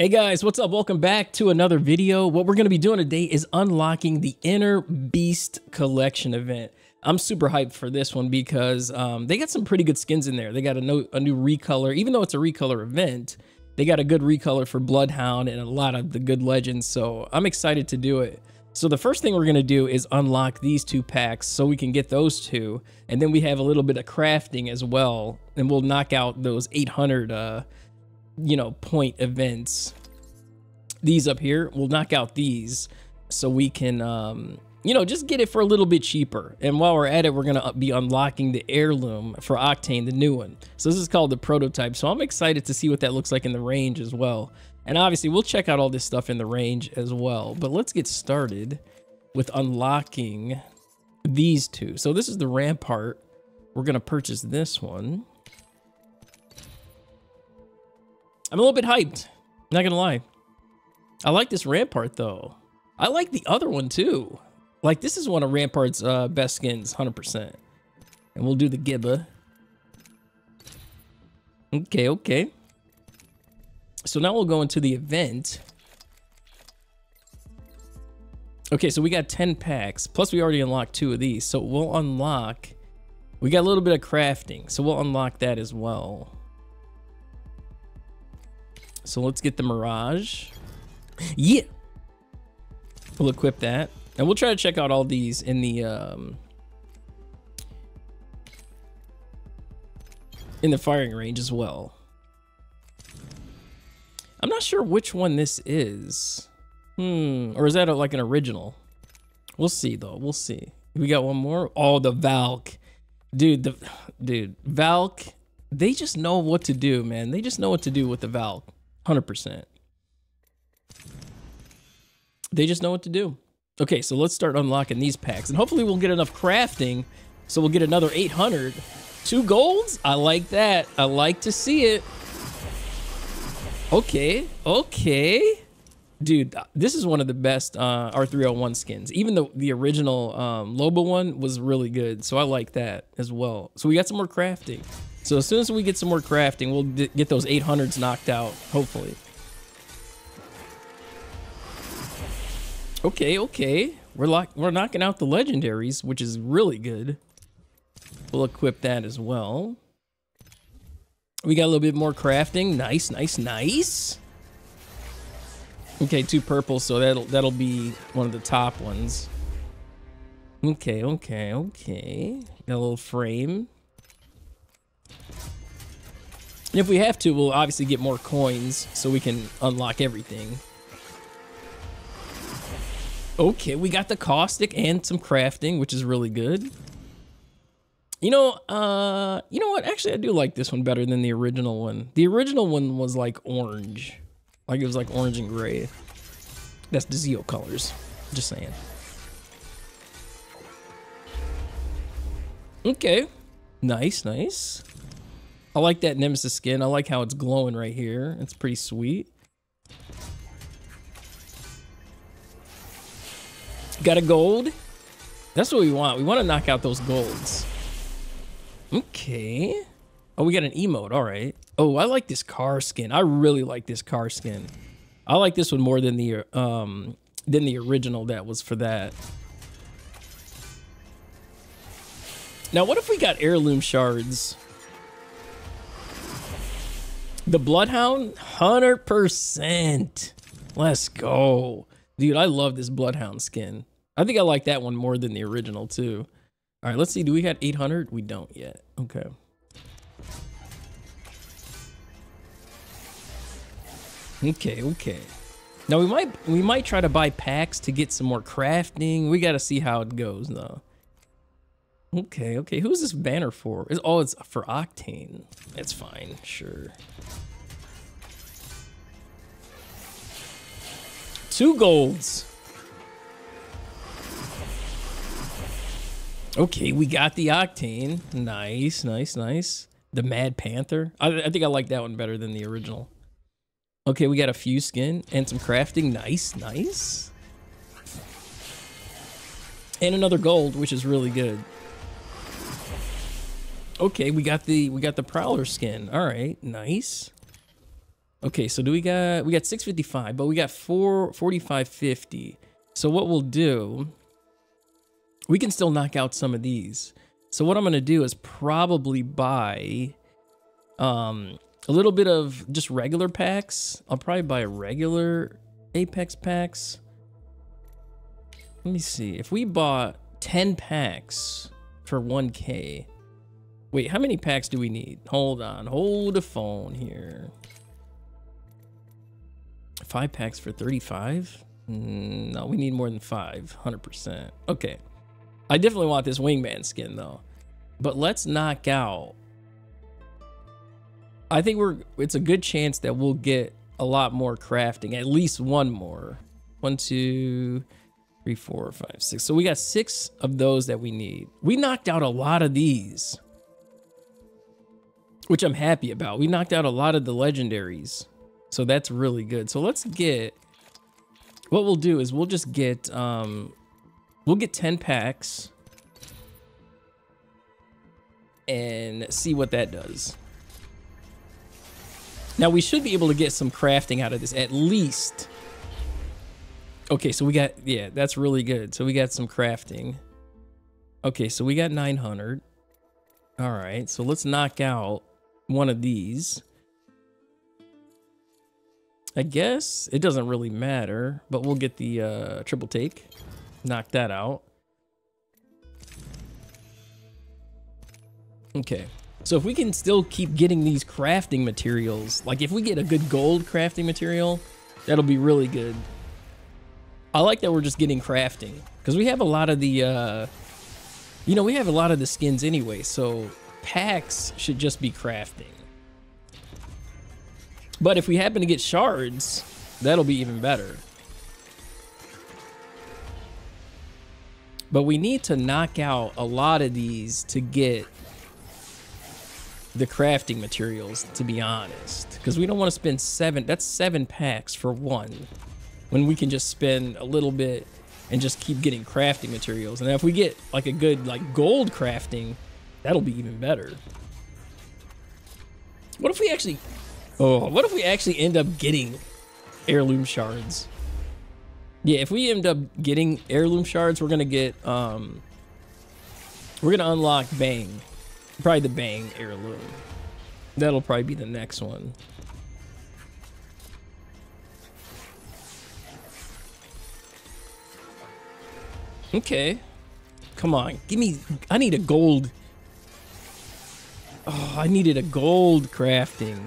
Hey guys, what's up? Welcome back to another video. What we're going to be doing today is unlocking the Inner Beast Collection event. I'm super hyped for this one because um, they got some pretty good skins in there. They got a, no, a new recolor, even though it's a recolor event, they got a good recolor for Bloodhound and a lot of the good legends, so I'm excited to do it. So the first thing we're going to do is unlock these two packs so we can get those two, and then we have a little bit of crafting as well, and we'll knock out those 800 uh, you know, point events. These up here, we'll knock out these so we can, um, you know, just get it for a little bit cheaper. And while we're at it, we're going to be unlocking the heirloom for Octane, the new one. So this is called the prototype. So I'm excited to see what that looks like in the range as well. And obviously, we'll check out all this stuff in the range as well. But let's get started with unlocking these two. So this is the Rampart. We're going to purchase this one. I'm a little bit hyped. Not gonna lie. I like this Rampart though. I like the other one too. Like this is one of Rampart's uh, best skins, 100%. And we'll do the Gibba. Okay, okay. So now we'll go into the event. Okay, so we got 10 packs. Plus we already unlocked two of these. So we'll unlock... We got a little bit of crafting. So we'll unlock that as well. So let's get the Mirage. Yeah. We'll equip that. And we'll try to check out all these in the um in the firing range as well. I'm not sure which one this is. Hmm. Or is that a, like an original? We'll see though. We'll see. We got one more. Oh, the Valk. Dude, the dude, Valk, they just know what to do, man. They just know what to do with the Valk. 100%. They just know what to do. Okay, so let's start unlocking these packs. And hopefully we'll get enough crafting, so we'll get another 800. Two golds? I like that. I like to see it. Okay, okay. Dude, this is one of the best uh, R301 skins. Even the, the original um, Loba one was really good, so I like that as well. So we got some more crafting. So as soon as we get some more crafting, we'll get those 800s knocked out, hopefully. Okay, okay. We're lock we're knocking out the legendaries, which is really good. We'll equip that as well. We got a little bit more crafting. Nice, nice, nice. Okay, two purple, so that'll that'll be one of the top ones. Okay, okay, okay. Got a little frame. And if we have to, we'll obviously get more coins so we can unlock everything. Okay, we got the caustic and some crafting, which is really good. You know, uh, you know what? Actually, I do like this one better than the original one. The original one was like orange. Like it was like orange and gray. That's the Zeo colors. Just saying. Okay. Nice, nice. I like that Nemesis skin. I like how it's glowing right here. It's pretty sweet. Got a gold. That's what we want. We want to knock out those golds. Okay. Oh, we got an emote. All right. Oh, I like this car skin. I really like this car skin. I like this one more than the um than the original that was for that. Now, what if we got heirloom shards? The Bloodhound, 100%. Let's go. Dude, I love this Bloodhound skin. I think I like that one more than the original, too. All right, let's see. Do we got 800? We don't yet. Okay. Okay, okay. Now we might we might try to buy packs to get some more crafting. We got to see how it goes though. Okay, okay. Who's this banner for? Oh, it's for Octane. It's fine, sure. Two golds. Okay, we got the Octane. Nice, nice, nice. The Mad Panther. I, I think I like that one better than the original. Okay, we got a few skin and some crafting. Nice, nice. And another gold, which is really good. Okay, we got the we got the prowler skin. All right, nice. Okay, so do we got we got 655, but we got 4 4550. So what we'll do we can still knock out some of these. So what I'm going to do is probably buy um a little bit of just regular packs. I'll probably buy regular Apex packs. Let me see. If we bought 10 packs for 1k. Wait, how many packs do we need? Hold on. Hold the phone here. Five packs for 35? Mm, no, we need more than five. 100%. Okay. I definitely want this wingman skin though. But let's knock out. I think we're it's a good chance that we'll get a lot more crafting. At least one more. One, two, three, four, five, six. So we got six of those that we need. We knocked out a lot of these. Which I'm happy about. We knocked out a lot of the legendaries. So that's really good. So let's get what we'll do is we'll just get um we'll get 10 packs and see what that does. Now we should be able to get some crafting out of this at least. Okay, so we got, yeah, that's really good. So we got some crafting. Okay, so we got 900. All right, so let's knock out one of these. I guess it doesn't really matter, but we'll get the uh, triple take. Knock that out. Okay. So if we can still keep getting these crafting materials, like if we get a good gold crafting material, that'll be really good. I like that we're just getting crafting because we have a lot of the, uh, you know, we have a lot of the skins anyway. So packs should just be crafting. But if we happen to get shards, that'll be even better. But we need to knock out a lot of these to get the crafting materials, to be honest. Because we don't want to spend seven, that's seven packs for one. When we can just spend a little bit and just keep getting crafting materials. And if we get like a good like gold crafting, that'll be even better. What if we actually, oh, what if we actually end up getting heirloom shards? Yeah, if we end up getting heirloom shards, we're gonna get um we're gonna unlock Bang. Probably the Bang heirloom. That'll probably be the next one. Okay. Come on. Give me I need a gold. Oh, I needed a gold crafting.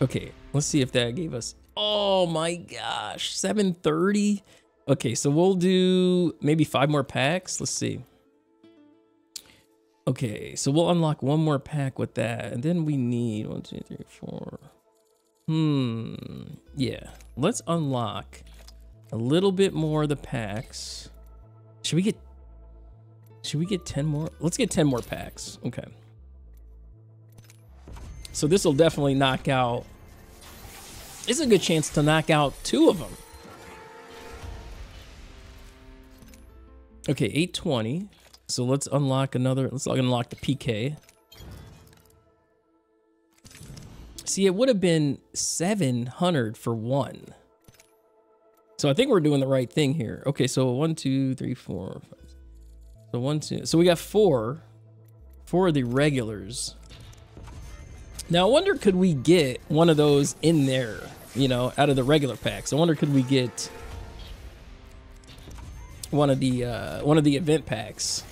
Okay, let's see if that gave us Oh my gosh, 730. Okay, so we'll do maybe five more packs. Let's see. Okay, so we'll unlock one more pack with that. And then we need one, two, three, four. Hmm. Yeah. Let's unlock a little bit more of the packs. Should we get should we get 10 more? Let's get 10 more packs. Okay. So this will definitely knock out It's a good chance to knock out two of them. Okay, 820. So let's unlock another. Let's unlock the PK. See, it would have been 700 for one. So I think we're doing the right thing here. Okay, so one, two, three, four. So one, two. So we got four. Four of the regulars. Now, I wonder, could we get one of those in there, you know, out of the regular packs? I wonder, could we get one of the uh, one of the event packs?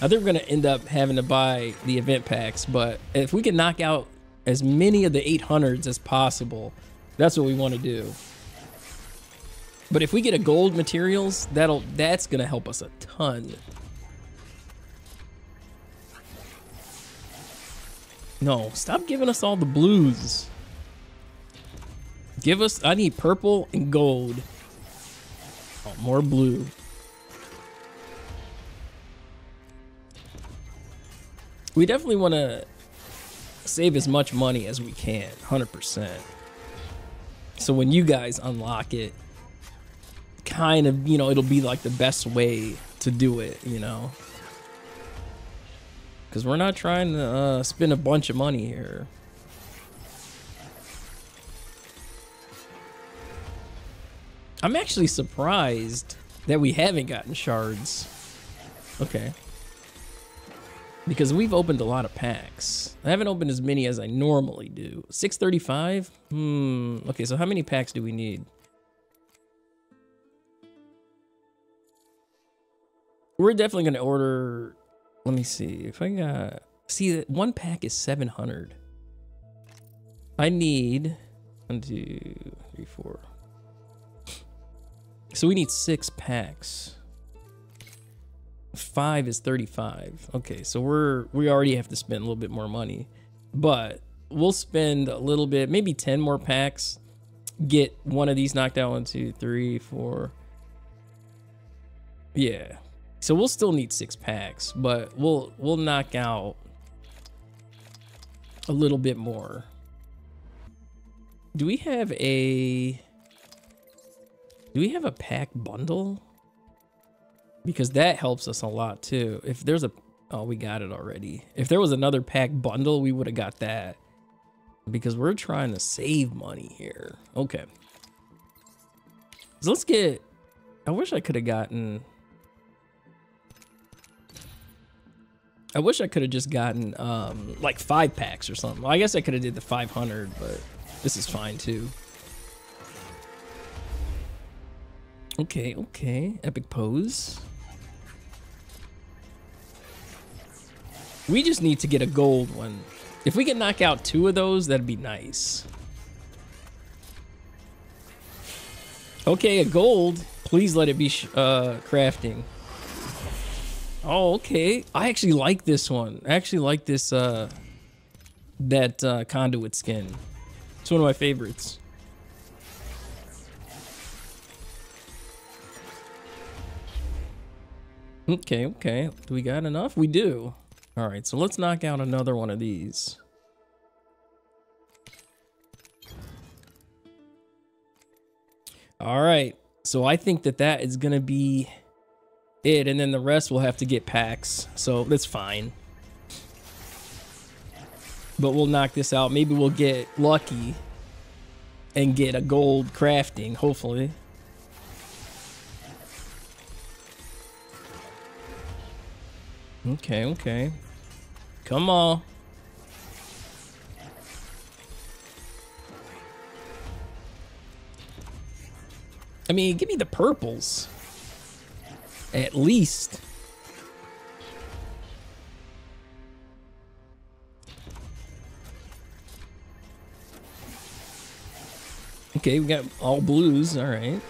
I think we're gonna end up having to buy the event packs, but if we can knock out as many of the 800s as possible, that's what we want to do. But if we get a gold materials, that'll that's gonna help us a ton. No, stop giving us all the blues. Give us, I need purple and gold. Oh, more blue. We definitely want to save as much money as we can, 100%. So when you guys unlock it, kind of, you know, it'll be like the best way to do it, you know? Because we're not trying to uh, spend a bunch of money here. I'm actually surprised that we haven't gotten shards. Okay. Because we've opened a lot of packs. I haven't opened as many as I normally do. 635? Hmm. Okay, so how many packs do we need? We're definitely going to order let me see. If I got... See, that one pack is 700. I need... One, two, three, four. So we need six packs. Five is 35. Okay, so we're we already have to spend a little bit more money. But we'll spend a little bit, maybe 10 more packs. Get one of these knocked out. One, two, three, four. Yeah. So we'll still need six packs, but we'll we'll knock out a little bit more. Do we have a... Do we have a pack bundle? Because that helps us a lot too. If there's a... Oh, we got it already. If there was another pack bundle, we would have got that. Because we're trying to save money here. Okay. So let's get... I wish I could have gotten... I wish I could have just gotten um, like five packs or something. Well, I guess I could have did the 500, but this is fine too. Okay, okay. Epic pose. We just need to get a gold one. If we can knock out two of those, that'd be nice. Okay, a gold. Please let it be uh, crafting. Oh, okay. I actually like this one. I actually like this, uh, that uh, conduit skin. It's one of my favorites. Okay, okay. Do we got enough? We do. All right, so let's knock out another one of these. All right, so I think that that is going to be it, and then the rest will have to get packs, so that's fine but we'll knock this out. Maybe we'll get lucky and get a gold crafting, hopefully. Okay, okay. Come on. I mean, give me the purples. At least. Okay, we got all blues. All right.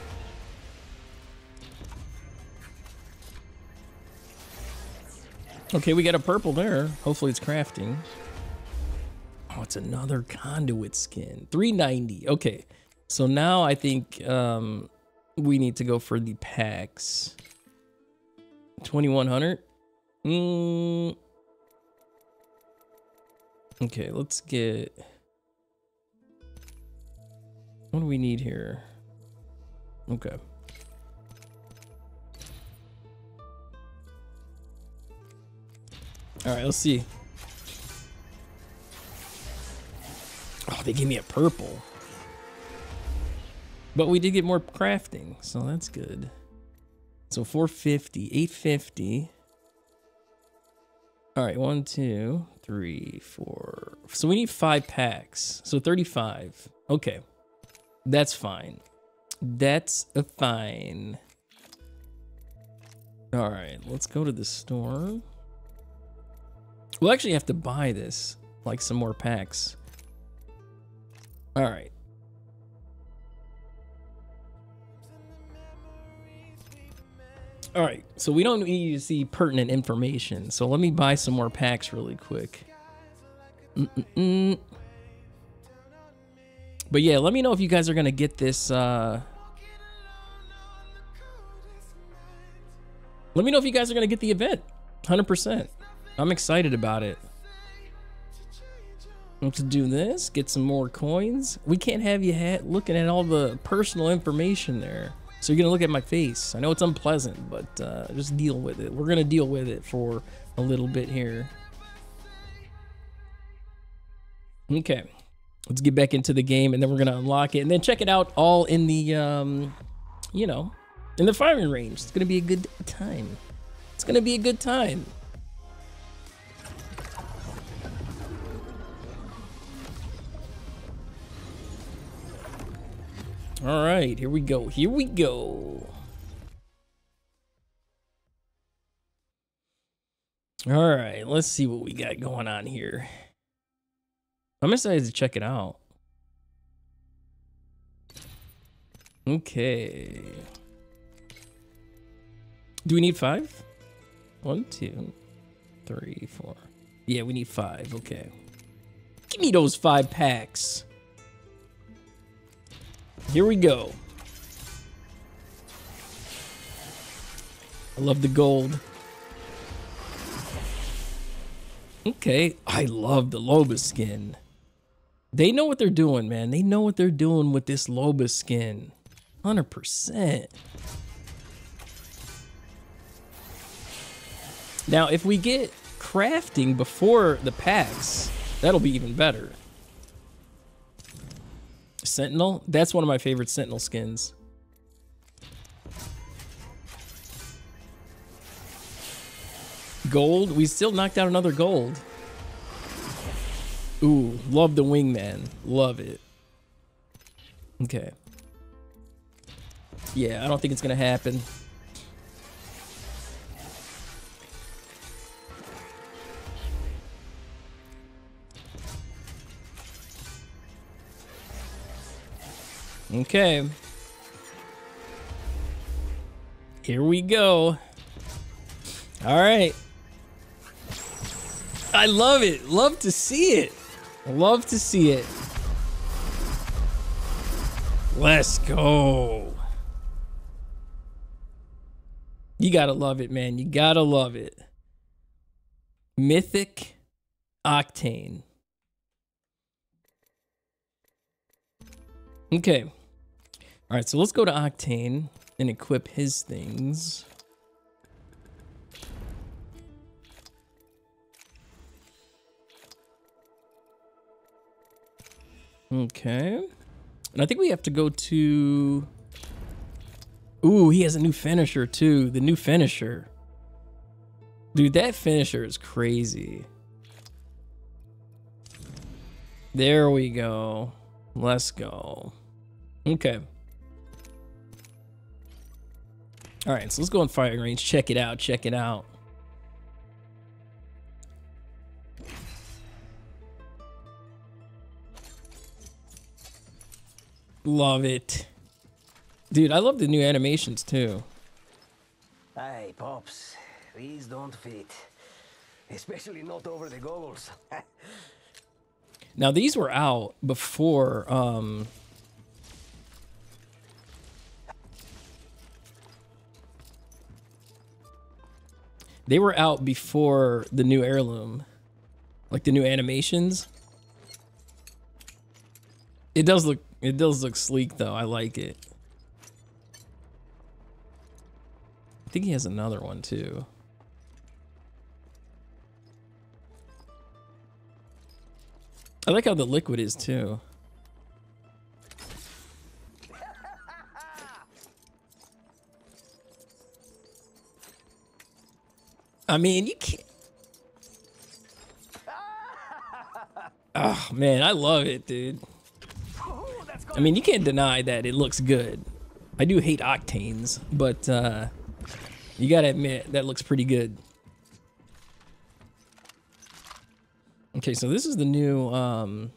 Okay, we got a purple there. Hopefully it's crafting. Oh, it's another conduit skin. 390. Okay. So now I think um, we need to go for the packs. 2100. Mm. Okay, let's get... What do we need here? Okay. All right, let's see. Oh, they gave me a purple. But we did get more crafting, so that's good. So 450, 850. All right, one, two, three, four. So we need five packs. So 35. Okay. That's fine. That's a fine. All right, let's go to the store. We'll actually have to buy this, like some more packs. All right. All right, so we don't need to see pertinent information. So let me buy some more packs really quick. Mm -mm -mm. But yeah, let me know if you guys are gonna get this. Uh, let me know if you guys are gonna get the event. 100%. I'm excited about it. Let's do this. Get some more coins. We can't have you looking at all the personal information there. So you're gonna look at my face. I know it's unpleasant, but uh, just deal with it. We're gonna deal with it for a little bit here. Okay let's get back into the game and then we're gonna unlock it and then check it out all in the um you know, in the firing range. It's gonna be a good time. It's gonna be a good time. All right, here we go. Here we go. All right, let's see what we got going on here. I'm excited to check it out. Okay. Do we need five? One, two, three, four. Yeah, we need five. Okay. Give me those five packs. Here we go. I love the gold. Okay, I love the Loba skin. They know what they're doing, man. They know what they're doing with this Loba skin. 100%. Now, if we get crafting before the packs, that'll be even better. Sentinel, that's one of my favorite Sentinel skins. Gold, we still knocked out another gold. Ooh, love the wingman. Love it. Okay. Yeah, I don't think it's gonna happen. Okay. Here we go. All right. I love it. Love to see it. Love to see it. Let's go. You gotta love it, man. You gotta love it. Mythic Octane. Okay. All right, so let's go to Octane and equip his things. Okay. And I think we have to go to... Ooh, he has a new finisher too. The new finisher. Dude, that finisher is crazy. There we go. Let's go. Okay. All right, so let's go on firing range. Check it out. Check it out. Love it. Dude, I love the new animations too. Hey, Pops. These don't fit. Especially not over the goggles. now, these were out before, um... They were out before the new heirloom. Like the new animations. It does look it does look sleek though. I like it. I think he has another one too. I like how the liquid is too. I mean, you can't. Oh man, I love it, dude. I mean, you can't deny that it looks good. I do hate octanes, but uh, you gotta admit that looks pretty good. Okay, so this is the new um,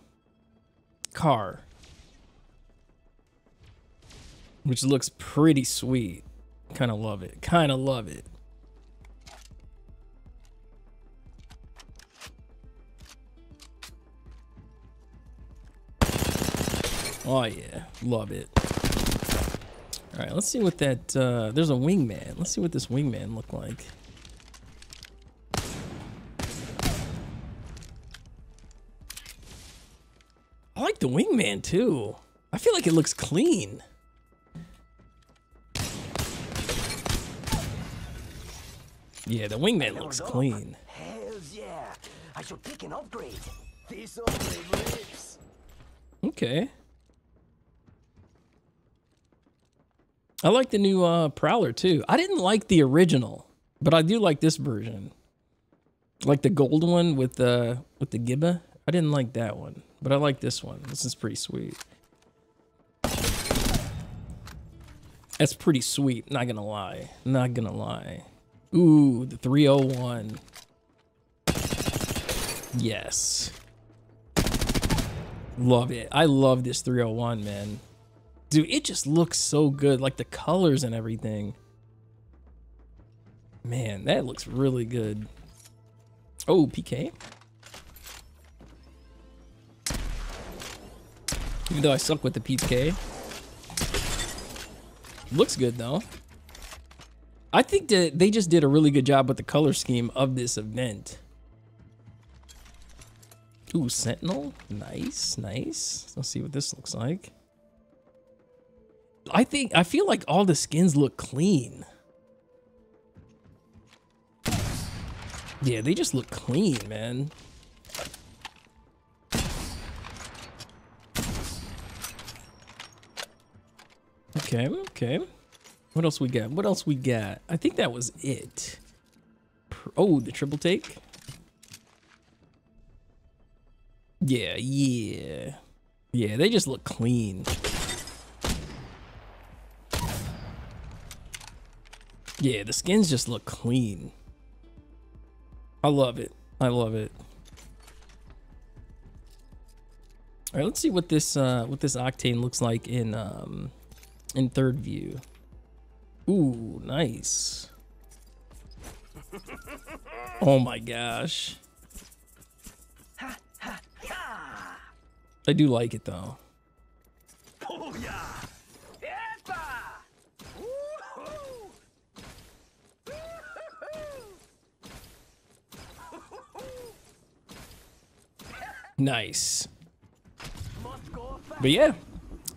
car, which looks pretty sweet. Kind of love it. Kind of love it. Oh yeah, love it. All right, let's see what that, uh, there's a wingman. Let's see what this wingman look like. I like the wingman too. I feel like it looks clean. Yeah, the wingman looks clean. Hells yeah. I should pick an upgrade. This upgrade rips. Okay. I like the new uh, Prowler too. I didn't like the original, but I do like this version. Like the gold one with the with the Gibba. I didn't like that one, but I like this one. This is pretty sweet. That's pretty sweet, not gonna lie. Not gonna lie. Ooh, the 301. Yes. Love it. I love this 301, man. Dude, it just looks so good. Like the colors and everything. Man, that looks really good. Oh, PK. Even though I suck with the PK. Looks good though. I think that they just did a really good job with the color scheme of this event. Ooh, Sentinel. Nice, nice. Let's see what this looks like. I think, I feel like all the skins look clean. Yeah, they just look clean, man. Okay, okay. What else we got? What else we got? I think that was it. Oh, the triple take. Yeah, yeah. Yeah, they just look clean. Yeah, the skins just look clean. I love it. I love it. All right, let's see what this uh what this octane looks like in um in third view. Ooh, nice. Oh my gosh. I do like it though. Nice. But yeah,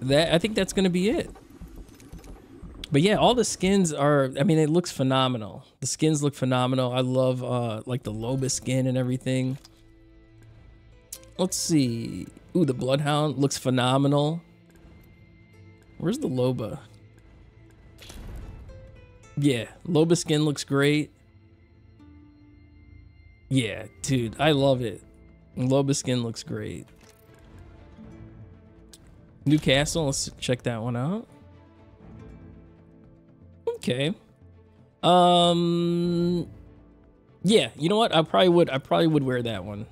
that I think that's gonna be it. But yeah, all the skins are, I mean, it looks phenomenal. The skins look phenomenal. I love uh, like the Loba skin and everything. Let's see. Ooh, the Bloodhound looks phenomenal. Where's the Loba? Yeah, Loba skin looks great. Yeah, dude, I love it. Loba skin looks great. Newcastle, let's check that one out. Okay. Um Yeah, you know what? I probably would I probably would wear that one.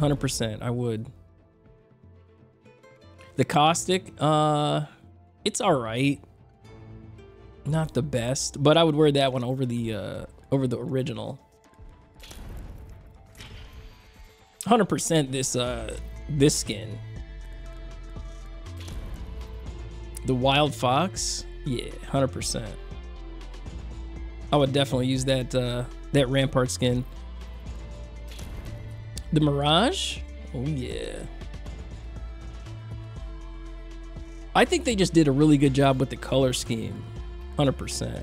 100%. I would. The caustic, uh it's all right. Not the best, but I would wear that one over the uh over the original. 100% this uh this skin. The wild fox? Yeah, 100%. I would definitely use that uh, that Rampart skin. The Mirage? Oh yeah. I think they just did a really good job with the color scheme. 100%.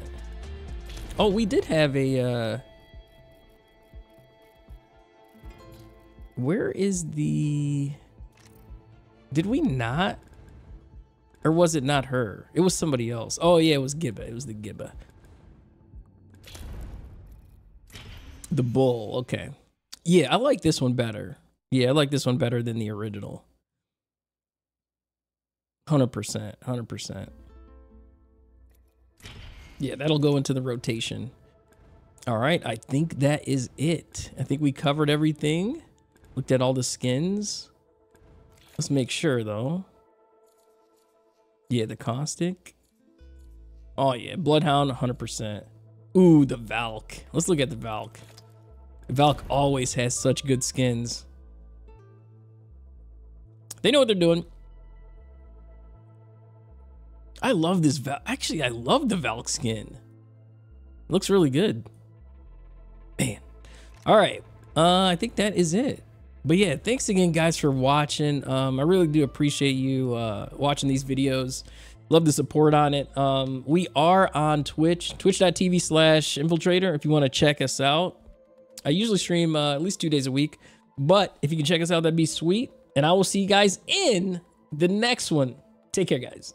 Oh, we did have a... Uh... Where is the... Did we not? Or was it not her? It was somebody else. Oh yeah, it was Gibba. It was the Gibba. The bull. Okay. Yeah, I like this one better. Yeah, I like this one better than the original. 100%. 100%. Yeah, that'll go into the rotation. All right, I think that is it. I think we covered everything. Looked at all the skins. Let's make sure, though. Yeah, the caustic. Oh, yeah, Bloodhound, 100%. Ooh, the Valk. Let's look at the Valk. Valk always has such good skins. They know what they're doing. I love this Valk. Actually, I love the Valk skin. looks really good. Man. All right. Uh, I think that is it. But yeah, thanks again, guys, for watching. Um, I really do appreciate you uh, watching these videos. Love the support on it. Um, we are on Twitch, twitch.tv slash nphiltrator if you want to check us out. I usually stream uh, at least two days a week, but if you can check us out, that'd be sweet. And I will see you guys in the next one. Take care, guys.